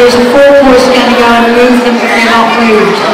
there's four boys going to go and move them if they're not moved.